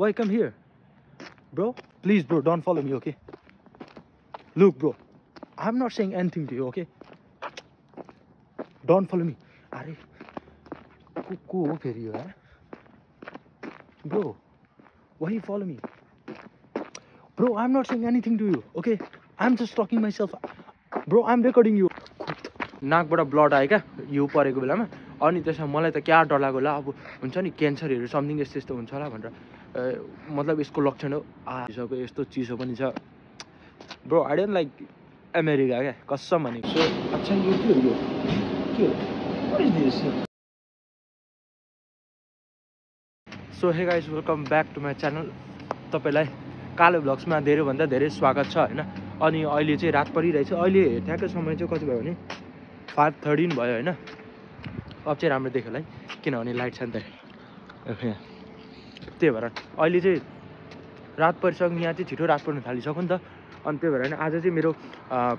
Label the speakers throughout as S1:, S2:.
S1: Why come here? Bro, please, bro, don't follow me, okay? Look, bro, I'm not saying anything to you, okay? Don't follow me. अरे को को हो फेरि यो यार Bro, why you follow me? Bro, I'm not saying anything to you, okay? I'm just talking myself. Bro, I'm recording you. नाकबाट blood आयो क्या हिउँ परेको बेलामा अनि त्यसमा मलाई त क्या डर लाग्यो होला अब हुन्छ नि क्यान्सरहरू समथिङ यस्तो यस्तो हुन्छ होला भनेर मतलब यसको लक्षण हो। आइसक्यो यस्तो चिसो पनि छ। Bro I don't like America क्या? कसम भनेको सो अच्छा यो के हो के हो? So hey guys welcome back to my channel तपाईँलाई कालो ब्लग्समा धेरैभन्दा धेरै स्वागत छ होइन? अनि अहिले चाहिँ रात परिरहेछ। अहिले ठ्याक्कै समय चाहिँ कति भयो भने फाइभ थर्टिन भयो होइन? अब चाहिँ राम्रो देख्यो होला है किनभने लाइट छ नि त। त्यही भएर अहिले चाहिँ रात परिसक्यो यहाँ चाहिँ छिटो रात पर्न थालिसक्यो नि त। अनि त्यही भएर आज चाहिँ मेरो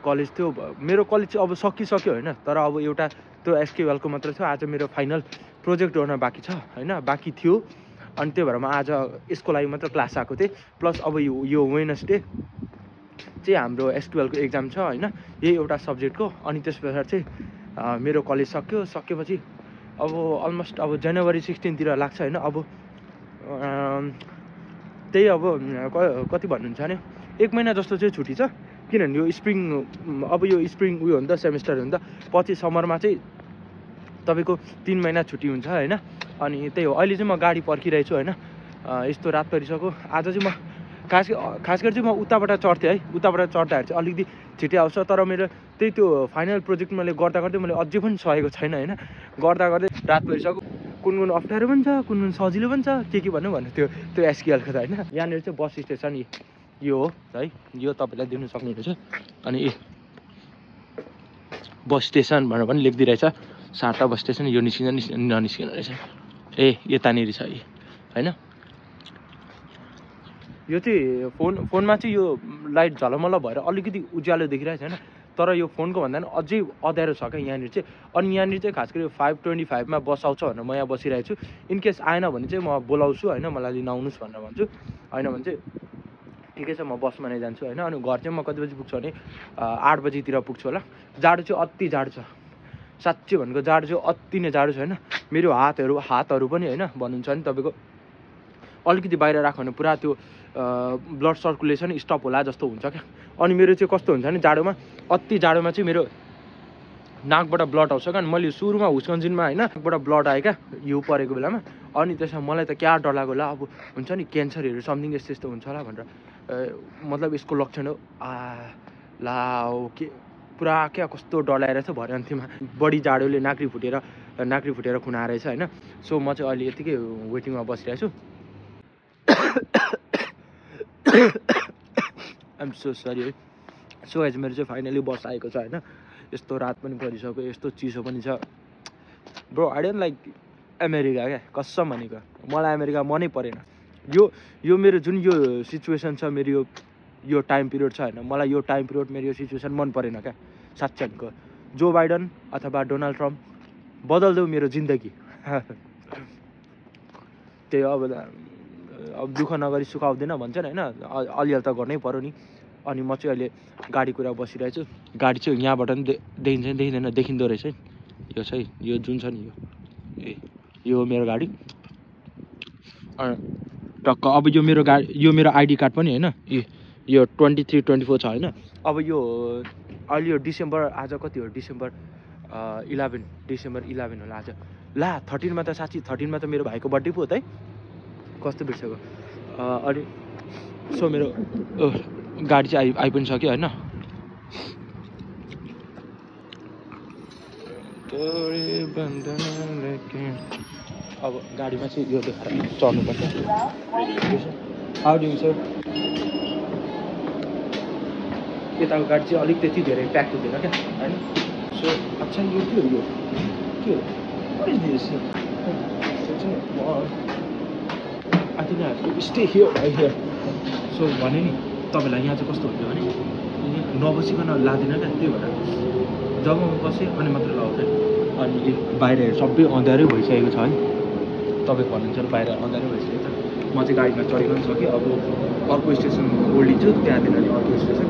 S1: कलेज थियो मेरो कलेज चाहिँ अब सकिसक्यो होइन तर अब एउटा त्यो एसकेएलको मात्र थियो आज मेरो फाइनल प्रोजेक्ट गर्न बाँकी छ होइन बाँकी थियो। अनि त्यही भएर म आज यसको लागि मात्र क्लास आएको थिएँ प्लस अब यो यो वेनसडे चाहिँ हाम्रो एसक्युएलको एक्जाम छ होइन यही एउटा सब्जेक्टको। अनि त्यस पछाडि चाहिँ मेरो कलेज सक्यो सकेपछि अब अलमोस्ट अब जनवरी सिक्सटिनतिर लाग्छ होइन अब त्यही अब कति भन्नुहुन्छ भने एक महिना जस्तो चाहिँ छुट्टी छ। किनभने यो स्प्रिङ अब यो स्प्रिङ उयो हो नि त सेमेस्टर हो नि त पछि समरमा चाहिँ तपाईँको तिन महिना छुट्टी हुन्छ होइन? अनि त्यही हो अहिले चाहिँ म गाडी पर्खिरहेको छु होइन यस्तो रात परिसक्यो। आज चाहिँ म खास खास गरी चाहिँ म उताबाट चढ्थेँ है? उताबाट चढ्दाखेरि चाहिँ अलिकति छिटै आउँछ तर मेरो त्यही त्यो फाइनल प्रोजेक्ट मैले गर्दा गर्दै मैले अझै पनि सकेको छैन होइन? गर्दा गर्दै रात परिसक्यो। कुन कुन अप्ठ्यारो पनि छ कुन कुन सजिलो पनि छ के के भन्नु भन्नु त्यो त्यो एसकिएलको त होइन। यहाँनिर चाहिँ बस स्टेसन यी- हो है यो तपाईँलाई देख्नु सक्नुहुनेछ। अनि ए बस स्टेसन भनेर पनि लेखिदिइरहेछ साटा बस स्टेसन यो निस्किँदा निस् ननिस्किँदो रहेछ। ए यतानिर छ यी होइन? यो चाहिँ फोन फोनमा चाहिँ यो लाइट झलमल भएर अलिकति उज्यालो देखिरहेको छैन तर यो फोनको भन्दा पनि अझै अँध्यारो छ क्या यहाँनिर चाहिँ। अनि यहाँनिर चाहिँ खास गरी फाइभ ट्वेन्टी फाइभमा बस आउँछ भनेर म यहाँ बसिरहेको छु। इनकेस आएन भने चाहिँ म बोलाउँछु होइन मलाई लिन आउनुहोस् भनेर भन्छु। होइन भने चाहिँ ठिकै छ म बसमा नै जान्छु होइन। अनि घर चाहिँ म कति बजी पुग्छु भने आठ बजीतिर पुग्छु होला। जाडो चाहिँ अति जाडो छ। साँच्चै भनेको जाडो चाहिँ अति नै जाडो छ होइन। मेरो हातहरू हातहरू पनि होइन भन्नुहुन्छ भने तपाईँको। अलिकति बाहिर राख्यो भने पुरा त्यो ब्लड सर्कुलेसन स्टप होला जस्तो हुन्छ क्या। अनि मेरो चाहिँ कस्तो हुन्छ भने जाडोमा अति जाडोमा चाहिँ मेरो नाकबाट ब्लड आउँछ क्या। मैले सुरुमा हुस्कन्जिनमा होइन नाकबाट ब्लड आयो क्या हिउँ परेको बेलामा। अनि त्यसमा मलाई त क्या डर लाग्यो होला अब हुन्छ नि क्यान्सरहरू समथिङ यस्तो यस्तो हुन्छ होला भनेर। मतलब यसको लक्षण हो आ ला के पुरा क्या कस्तो डर छ भरे अन्त्यमा। बढी जाडोले नाक्री फुटेर नाक्री फुटेर खुन आएछ होइन। सो म चाहिँ अहिले यतिकै वेटिङमा बसिरहेको छु आइम सो सरी है। सो एज मेरो चाहिँ फाइनली बस आएको छ होइन। यस्तो रात पनि परिसक्यो यस्तो चिसो पनि छ। Bro I don't like America क्या? कसम भनेको। मलाई अमेरिका मनै परेन। यो यो मेरो जुन यो सिचुएसन छ मेरो यो यो टाइम पिरियड छ होइन। मलाई यो टाइम पिरियड मेरो यो सिचुएसन मन परेन क्या? साँच्चै भनेको जो बाइडन अथवा डोनाल्ड ट्रम्प बदलिदेऊ मेरो जिन्दगी। त्यही अब अब दुःख नगरी सुख आउँदैन भन्छन् होइन। अलिअलि त गर्नै पऱ्यो नि। अनि म चाहिँ अहिले गाडी कुरा बसिरहेको छु गाडी चाहिँ यहाँबाट पनि दे देखिन्छ कि देखिँदैन देखिँदो रहेछ है। यो चाहिँ यो जुन छ नि यो। ए यो हो मेरो गाडी। टक्क अब यो मेरो गाडी यो मेरो आइडी कार्ड पनि होइन। ए यो ट्वेन्टी थ्री ट्वेन्टी फोर छ होइन। अब यो अहिले यो डिसेम्बर आज कति हो? December eleven. डिसेम्बर इलेभेन होला आज। ला थर्टिनमा त साँच्ची थर्टिनमा त मेरो भाइको बर्थडे पो हो त है। कस्तो बिर्सेको? अनि सो मेरो गाडी चाहिँ आइ आइ पनि सक्यो होइन अब गाडीमा चाहिँ यो देखाएर चढ्नुपर्छ। हाउ डुइङ सर यताको गाडी चाहिँ अलिक त्यति धेरै प्याक हुँदैन क्या होइन? सो अच्छा यो के हो यो? के हो? To stay here, right here. सो भने नि तपाईँलाई यहाँ चाहिँ कस्तो हुन्छ भने नबसिकन लाँदैन क्या त्यही भएर। जब म बसेँ अनि मात्र लगाउँछ अनि बाहिर सबै अँध्यारै भइसकेको छ है। तपाईँ भन्नुहुन्छ बाहिर अँध्यारै भइसकेको छ। म चाहिँ गाडीमा चढेको पनि सकेँ। अब अर्को स्टेसन ओल्डिन्छु त्यहाँदेखि अनि अर्को स्टेसन।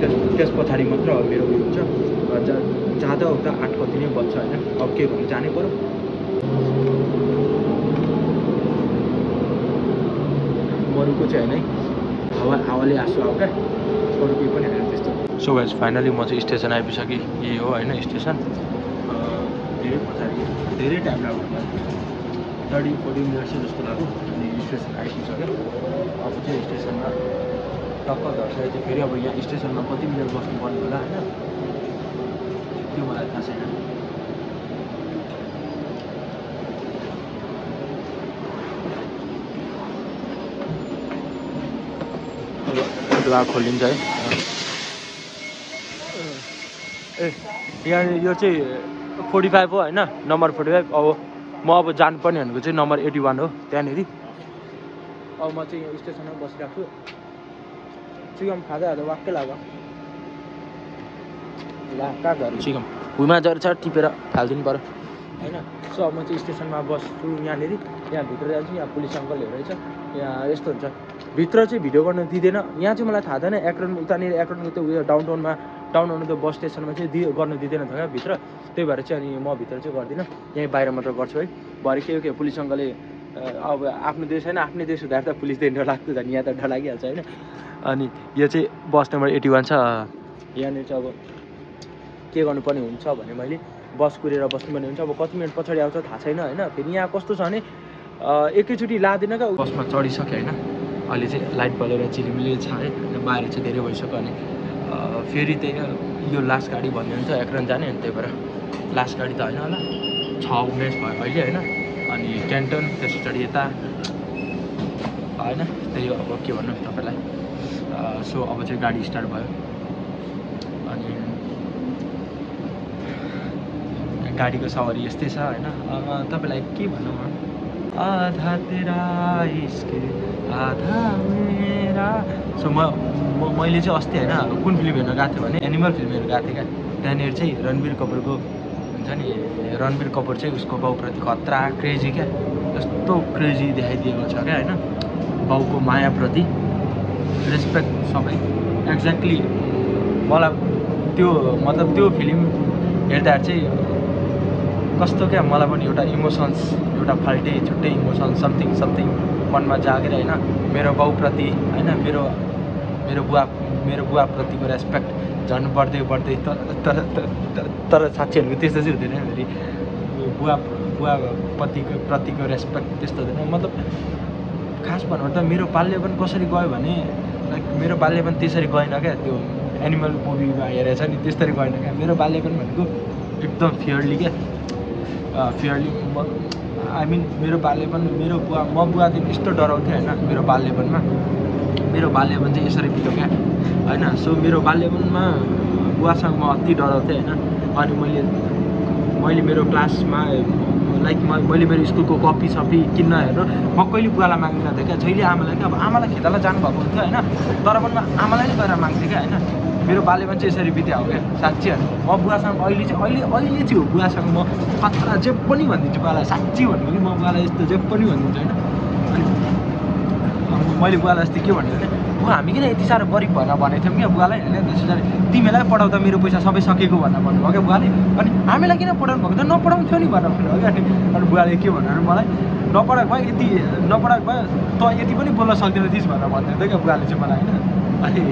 S1: त्यस त्यस पछाडि मात्र अब मेरो उयो हुन्छ। जा जाँदा उता आठ कति नै बज्छ होइन? अब के भन्नु जानै पऱ्यो मरुको चाहिँ होइन हावा हावाले आँसु आऊ क्या अरू केही पनि होइन त्यस्तो सो। गाइज फाइनली म चाहिँ स्टेसन आइपुगिसकेँ यही हो होइन स्टेसन धेरै पछाडि धेरै टाइम लाग्यो थर्टी फोर्टी मिनट्स जस्तो लाग्यो अनि स्टेसन आइपुगिसक्यो अब चाहिँ स्टेसनमा टक्क झर्सकेर चाहिँ फेरि अब यहाँ स्टेसनमा कति मिनट बस्नुपर्ने होला होइन त्यो मलाई थाहा छैन द्वार खोलिन्छ है। ए यहाँ यो चाहिँ फोर्टी फाइभ हो होइन? Number forty five. अब म अब जानुपर्ने भनेको चाहिँ नम्बर एट्टी वान हो त्यहाँनिर। अब म चाहिँ यहाँ स्टेसनमा बसिरहेको छु। चिकन खाँदाहरू वाक्कै लाग्यो। ला चिकन भुइँमा जर छ टिपेर फालिदिनु पऱ्यो होइन? सो अब म चाहिँ स्टेसनमा बस्छु यहाँनिर। यहाँ भित्र जान्छु यहाँ पुलिस अङ्कलहरू रहेछ यहाँ यस्तो हुन्छ। भित्र चाहिँ भिडियो गर्न दिँदैन। यहाँ चाहिँ मलाई थाहा छैन एक्रोन उतानिर एक्रोनको त्यो उयो डाउन टाउनमा टाउन त्यो बस स्टेसनमा चाहिँ दि गर्न दिँदैन थियो क्या भित्र। त्यही भएर चाहिँ अनि म भित्र चाहिँ गर्दिनँ। यहीँ बाहिर मात्र गर्छु है। भरे के हो के पुलिस अब आफ्नो देश होइन आफ्नै देश हुँदा त पुलिसदेखि डर लाग्छ झन्। यहाँ त डर लागिहाल्छ होइन। अनि यो चाहिँ बस नम्बर एट्टी वान छ। यहाँनिर चाहिँ अब के गर्नुपर्ने हुन्छ भने मैले बस कुरेर बस्नुपर्ने हुन्छ। अब कति मिनट पछाडि आउँछ थाहा छैन होइन। फेरि यहाँ कस्तो छ भने एकैचोटि लाँदैन बसमा चढिसक्यो होइन अहिले चाहिँ लाइट बलेर चिलिमिली छ है अनि बाहिर चाहिँ धेरै भइसक्यो अनि फेरि त्यही यो लास्ट गाडी भन्ने हुन्छ एक्रन जाने अनि त्यही भएर लास्ट गाडी त होइन होला छ मिनट भयो अहिले होइन अनि क्यान्टन त्यस पछाडि यता होइन त्यही हो अब के भन्नु तपाईँलाई सो अब चाहिँ गाडी स्टार्ट भयो अनि गाडीको सवारी यस्तै छ होइन तपाईँलाई के भनौँ आधा तेरा इश्क आधा मेरा सो म मैले चाहिँ अस्ति होइन कुन फिल्म हेर्न गएको थिएँ भने एनिमल फिल्म हेर्न गएको थिएँ क्या। त्यहाँनिर चाहिँ रणवीर कपुरको हुन्छ नि रणवीर कपुर चाहिँ उसको बाउप्रति खतरा क्रेजी क्या। यस्तो क्रेजी देखाइदिएको छ क्या होइन? बाउको मायाप्रति रेस्पेक्ट सबै। एक्ज्याक्टली मलाई त्यो मतलब त्यो फिल्म हेर्दाखेरि चाहिँ कस्तो क्या? मलाई पनि एउटा इमोसन्स एउटा फाल्टै छुट्टै इमोसन्स समथिङ समथिङ मनमा जागेर होइन मेरो बाउप्रति होइन मेरो मेरो बुवा मेरो बुवाप्रतिको रेस्पेक्ट झन् बढ्दै बढ्दै तर तर तर- तर साथीहरूको त्यस्तो चाहिँ हुँदैन फेरि। बुवा बुवा पतिको प्रतिको रेस्पेक्ट त्यस्तो हुँदैन। मतलब खास भन्नु त मेरो बाल्यपन कसरी गयो भने लाइक मेरो बाल्यपन त्यसरी गएन क्या। त्यो एनिमल मुभीमा हेरेछ नि त्यसरी गएन क्या। मेरो बाल्यपन भनेको एकदम फियरली क्या। फियरली म आई मिन मेरो बाल्यपन मेरो बुवा म बुवादेखि यस्तो डराउँथेँ होइन मेरो बाल्यपनमा मेरो बाल्यपन चाहिँ यसरी बित्यो क्या होइन। सो मेरो बाल्यपनमा बुवासँग म अति डराउँथेँ होइन। अनि मैले मैले मेरो क्लासमा लाइक म मैले मेरो स्कुलको कपी सपी किन्न हेर्नु म कहिले बुवालाई माग्दिनँ थिएँ क्या जहिले आमालाई क्या अब आमालाई खेताला जानुभएको हुन्थ्यो होइन। तर पनि म आमालाई नै गएर माग्थेँ क्या होइन। मेरो बाल्यपन चाहिँ यसरी बित्या हो क्या साँच्ची म बुवासँग अहिले चाहिँ अहिले अहिले चाहिँ हो बुवासँग म खतरा जे पनि भनिदिन्छु बुवालाई साँच्ची भन्नु कि म बुवालाई यस्तो जे पनि भनिदिन्छु होइन? अनि मैले बुवालाई अस्ति के भनेको भने बुवा हामी किन यति साह्रो गरिब भनेर भनेको थियौँ क्या बुवालाई? होइन त्यस पछाडि तिमीलाई पढाउँदा मेरो पैसा सबै सकेको भनेर भन्नुभयो क्या बुवाले? अनि हामीलाई किन पढाउनु भएको? त नपढाउँथ्यो नि भनेर भन्नुभयो क्या? अनि बुवाले के भन्नु भने मलाई नपढाएको भए यति नपढाएको भए त यति पनि बोल्न सक्दैन थिइस् भनेर भन्दै थियो क्या बुवाले चाहिँ मलाई होइन? अनि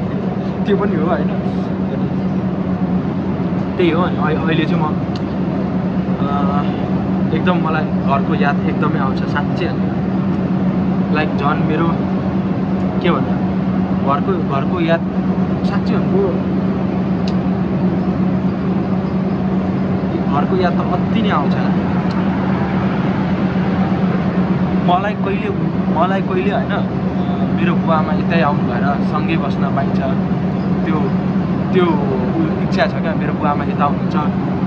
S1: त्यो पनि हो होइन। त्यही हो अहिले चाहिँ म एकदम मलाई घरको याद एकदमै आउँछ साँच्चै लाइक झन् मेरो के भन्नु घरको घरको याद साँच्चै भनेको घरको याद त अति नै आउँछ। मलाई कहिले मलाई कहिले होइन मेरो बुवामा यतै आउनु भएर सँगै बस्न पाइन्छ। त्यो त्यो इच्छा छ क्या मेरो बुवामा यता आउनुहुन्छ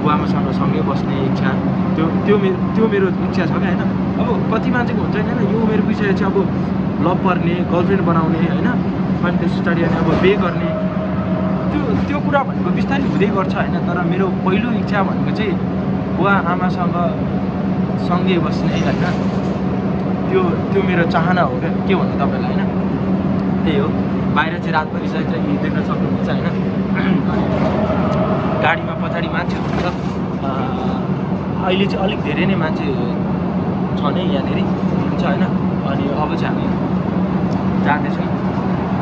S1: बुवामासँग सँगै बस्ने इच्छा। त्यो त्यो मेरो त्यो मेरो इच्छा छ क्या होइन? अब कति मान्छेको हुन्छ होइन? यो मेरो विषय चाहिँ अब लभ पर्ने गर्लफ्रेन्ड बनाउने होइन? अनि पछाडि अनि अब बे गर्ने। त्यो त्यो कुरा भनेको बिस्तारै हुँदै गर्छ होइन? तर मेरो पहिलो इच्छा भनेको चाहिँ बुवा आमासँग सँगै बस्ने होइन? त्यो त्यो मेरो चाहना हो क्या। के भन्नु तपाईँलाई होइन? त्यही हो। बाहिर चाहिँ रात छ यी देख्न सक्नुहुन्छ होइन? गाडीमा पछाडि मान्छेहरू छ अँ, अहिले चाहिँ अलिक धेरै नै मान्छे छ नै यहाँनिर हुन्छ होइन? अनि अब चाहिँ हामी जाँदैछौँ।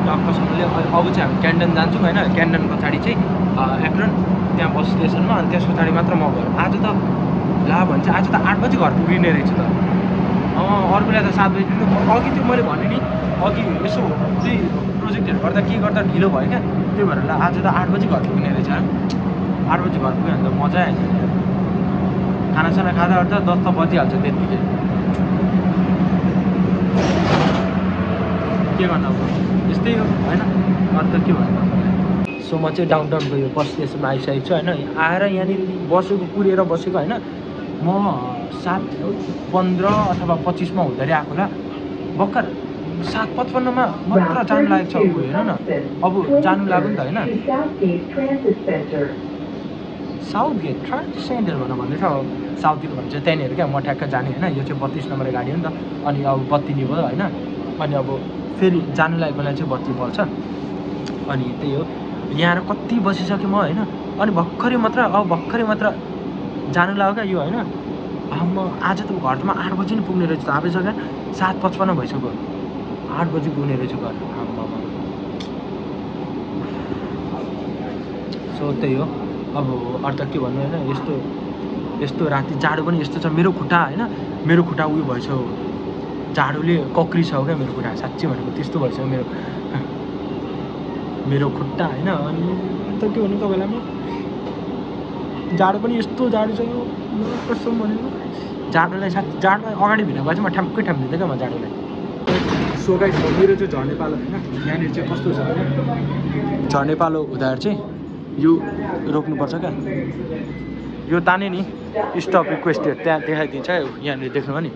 S1: टक्कसँगले अब चाहिँ हामी क्यान्डन जान्छौँ होइन? क्यान्डन पछाडि चाहिँ अँ, एप्रोन त्यहाँ बस स्टेसनमा अनि त्यस पछाडि मात्र म घर। आज त ला भन्छ आज त आठ बजी घर पुगिने रहेछ त। अँ अर्को बेला त सात बजी अघि त्यो मैले भने नि अघि यसो त्यही प्रोजेक्टहरू गर्दा के गर्दा ढिलो भयो क्या? त्यही भएर ल आज त आठ बजी घर पुग्ने रहेछ। आठ बजी घर पुग्यो भने त मजा आएछ खानासाना खाँदा ओर्दा दस त बजिहाल्छ त्यत्तिकै के गर्नु अब? यस्तै हो होइन? अन्त के भन्नु? सो म चाहिँ डाउन टाउनको यो बस स्टेसनमा आइसकेको छु होइन? आएर यहाँनिर बसेको कुरेर बसेको होइन? म सात पन्ध्र अथवा पच्चिसमा हुँदाखेरि आएको होला। भर्खर सात पचपन्नमा मात्र जानु लागेको छ। ऊ हेर न। अब जानु लाग्यो नि त होइन। साउथ गेट ट्रान्स सेन्टर भनेर भन्दैछ अब साउथ गेट भन्छ त्यहाँनिर क्या म ठ्याक्क जाने होइन। यो चाहिँ बत्तिस नम्बर गाडी हो नि त। अनि अब बत्ती नि भयो होइन। अनि अब फेरि जानु लागेको बेला चाहिँ बत्ती बल्छ। अनि त्यही हो। यहाँ कति बसिसकेँ म होइन। अनि भर्खरै मात्र अब भर्खरै मात्र जानु लाग्यो क्या यो होइन। अब म आज त घरमा आठ बजी नै पुग्ने रहेछ त। आफैसँग सात पचपन्न भइसक्यो। आठ बजी पुग्ने रहेछ घर। आम्मामा। सो त्यही हो। अब अर्थ के भन्नु होइन यस्तो यस्तो राति जाडो पनि यस्तो छ। मेरो खुट्टा होइन मेरो खुट्टा उयो भएछ जाडोले कक्री छ क्या मेरो खुट्टा? साँच्चै भनेको त्यस्तो भएछ मेरो। मेरो खुट्टा होइन अनि अन्त के भन्नु तपाईँलाई म? जाडो पनि यस्तो जाडो छ यो। कसम भनेको जाडोलाई साथ जाडोलाई अगाडि भित्र गए म ठ्याम्कै ठ्याम दिँदै क्या म जाडोलाई। सो गाइस मेरो चाहिँ झर्ने पालो होइन? यहाँनिर चाहिँ कस्तो छ? भने झर्ने चाहिँ यो रोक्नुपर्छ क्या। यो ताने नि स्टप रिक्वेस्टेड त्यहाँ देखाइदिन्छ यहाँनिर देख्नु नि।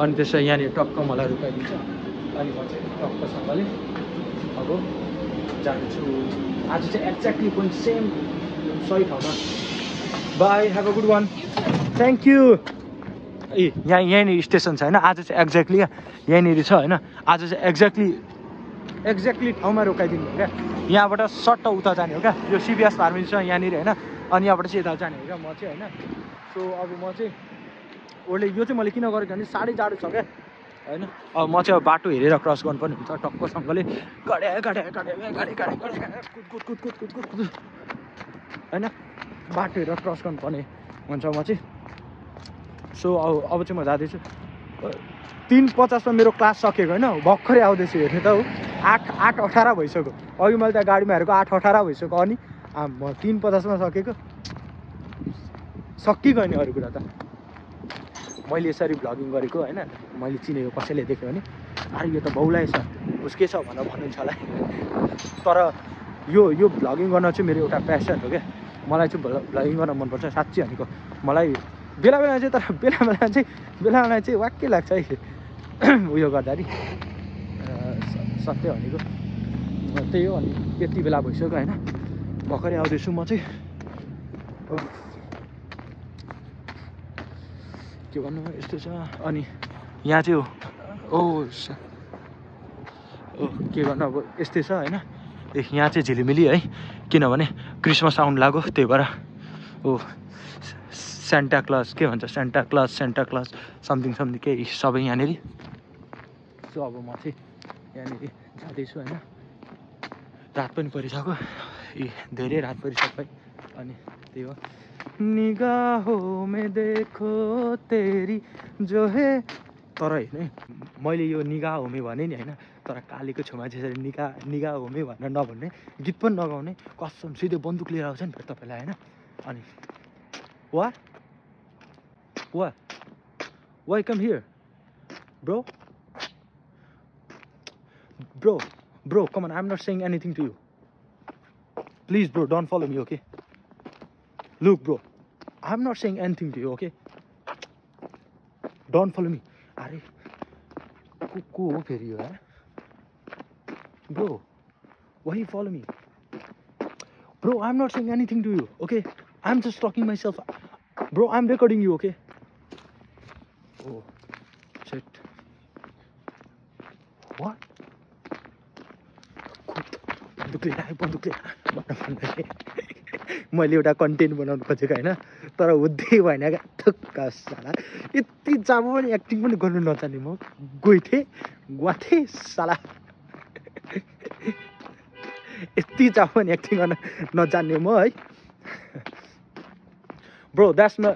S1: अनि त्यसो यहाँनिर टक्क मलाई रोकाइदिन्छ। अनि म चाहिँ टक्कसँगले अब जान्छु। आज चाहिँ एक्ज्याक्टली पनि सेम सही ठाउँमा। Bye have a good one thank you ए यहाँ यहीँनिर स्टेसन छ होइन आज चाहिँ एक्ज्याक्टली यहीँनिर छ होइन। आज चाहिँ एक्ज्याक्टली एक्ज्याक्टली ठाउँमा रोकाइदिनु क्या। यहाँबाट सट्ट उता जाने हो क्या। यो सिबिएस फार्मेसी छ यहाँनिर होइन। अनि यहाँबाट चाहिँ यता जाने हो क्या। म चाहिँ होइन। सो अब म चाहिँ ओले यो चाहिँ मैले किन गरेको भने साह्रै जाडो छ क्या। होइन। अब म चाहिँ अब बाटो हेरेर क्रस गर्नुपर्ने हुन्छ टक्कसँगले। गडे गडे गडे गडे गडे गडे कुद कुद कुद कुद कुद कुद कुद होइन। बाटो हेरेर क्रस गर्नुपर्ने हुन्छ म चाहिँ। सो अब अब चाहिँ म जाँदैछु। तिन पचासमा मेरो क्लास सकेको होइन भर्खरै आउँदैछु हेर्ने त हो। आठ आठ अठार भइसक्यो। अघि मैले त्यहाँ गाडीमा हेरेको आठ अठार भइसक्यो अनि? म तिन पचासमा सकेको। सकिगयो नि अरू कुरा त। मैले यसरी भ्लगिङ गरेको होइन? मैले चिनेको कसैले देख्यो भने अरे यो त बाउलाई छ। उस के छ भनेर भन्नुहुन्छ होला। तर यो यो भ्लगिङ गर्न चाहिँ मेरो एउटा प्यासन हो क्या। मलाई चाहिँ भ्ल- भ्लगिङ गर्न मनपर्छ। साँच्ची भनेको मलाई बेला बेला चाहिँ तर बेला बेला चाहिँ बेला बेला चाहिँ वाक्कै लाग्छ है। उयो गर्दाखेरि। सत्य भनेको। त्यही हो अनि यति बेला भइसक्यो होइन। भर्खरै आउँदैछु म चाहिँ। के भन्नु यस्तो छ। अनि यहाँ चाहिँ हो। ओ के गर्नु अब यस्तै छ होइन। ए यहाँ चाहिँ झिलिमिली है। किनभने क्रिसमस आउनु लाग्यो त्यही भएर। ओ सेन्टा क्लस के भन्छ? Santa Claus Santa Claus something something केही सबै यहाँनिर? सो अब म चाहिँ यहाँनिर जाँदैछु होइन। रात पनि परिसक्यो। ए धेरै रात परिसक्यो अनि त्यही हो। निगाहों में देखो तेरी जो है तर होइन मैले यो निगाह होमे भने नि होइन तर कालीको छेउमा त्यसरी निगा निगाह होमे भनेर नभन्ने गीत पनि नगाउने कसम सिधै बन्दुक लिएर आउँछ नि तपाईँलाई होइन। अनि वा? वा why come here bro bro bro come on I am not saying anything to you please bro don't follow me okay look bro I am not saying anything to you okay don't follow me अरे को को हो फेरि यो यार bro why you follow me bro I am not saying anything to you okay I am just talking myself bro आयो आयो भनेर भन्दाखेरि मैले एउटा कन्टेन्ट बनाउनु खोजेको होइन तर हुँदै भएन क्या। थुक्का साला। यति चाबो पनि एक्टिङ पनि गर्नु नजाने म। गएको थिएँ गएको साला। यति चाबो पनि एक्टिङ गर्न नजान्ने म है। ब्रो द्याट्स न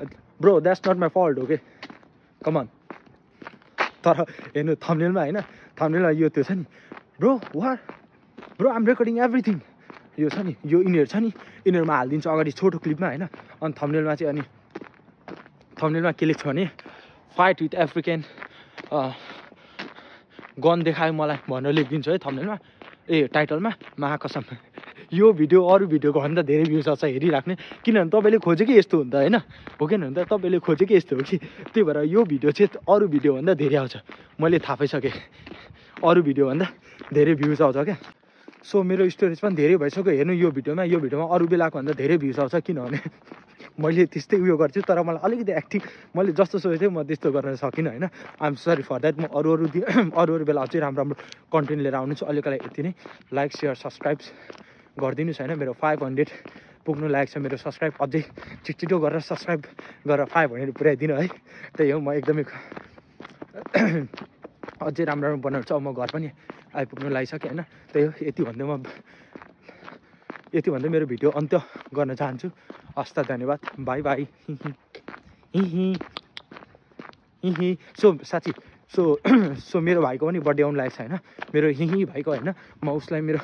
S1: bro that's not my fault हो कि कमन तर हेर्नु थम्नेलमा होइन थम्नेलमा यो त्यो छ नि bro what bro I'm recording everything यो छ नि यो यिनीहरू छ नि यिनीहरूमा हालिदिन्छु अगाडि छोटो क्लिपमा होइन अनि थम्नेलमा चाहिँ अनि थम्नेलमा के लेख्छ भने फाइट विथ अफ्रिकन गन देखायो मलाई भनेर लेखिदिन्छु है थम्नेलमा ए टाइटलमा महाकसम यो भिडियो अरू भिडियोको भन्दा धेरै भ्युज आउँछ हेरिराख्ने। किनभने तपाईँले खोजेकै यस्तो हुन्छ होइन? हो कि त तपाईँले खोजेकै यस्तो हो कि? त्यही भएर यो भिडियो चाहिँ अरू भिडियोभन्दा धेरै आउँछ। मैले थाहा पाइसकेँ। अरू भिडियोभन्दा धेरै भ्युज आउँछ क्या। सो मेरो स्टोरेज पनि धेरै भइसक्यो। हेर्नु यो भिडियोमा यो भिडियोमा अरू बेलाको भन्दा धेरै भ्युज आउँछ किनभने मैले त्यस्तै उयो गर्छु तर मलाई अलिकति एक्टिङ मैले जस्तो सोचेको थिएँ म त्यस्तो गर्न सकिनँ होइन। आइएम सरी फर द्याट म अरू अरू अरू अरू बेला अझै राम्रो राम्रो कन्टेन्ट लिएर आउनु छु। अहिलेको लागि यति नै। लाइक सेयर सब्सक्राइब गरिदिनुहोस् होइन मेरो फाइभ हन्ड्रेड पुग्नु लागेको छ। मेरो सब्सक्राइब अझै छिटो गरेर सब्सक्राइब गरेर फाइभ हन्ड्रेड पुऱ्याइदिनु है। त्यही हो म एकदमै अझै राम्रो राम्रो बनाउँछु अब म घर पनि आइपुग्नु लागिसकेँ होइन। त्यही हो यति भन्दै म यति भन्दै मेरो भिडियो अन्त्य गर्न चाहन्छु। हस् धन्यवाद। Bye bye. हिही सो साथी सो सो मेरो भाइको पनि बर्थडे आउनु लागेको छ होइन। मेरो हिही भाइको होइन। म उसलाई मेरो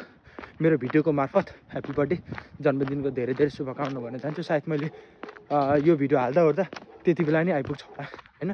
S1: मेरो भिडियोको मार्फत ह्याप्पी बर्थडे जन्मदिनको धेरै धेरै शुभकामना भन्न चाहन्छु। सायद मैले यो भिडियो हाल्दा ओर्दा त्यति बेला नै आइपुग्छ होला होइन?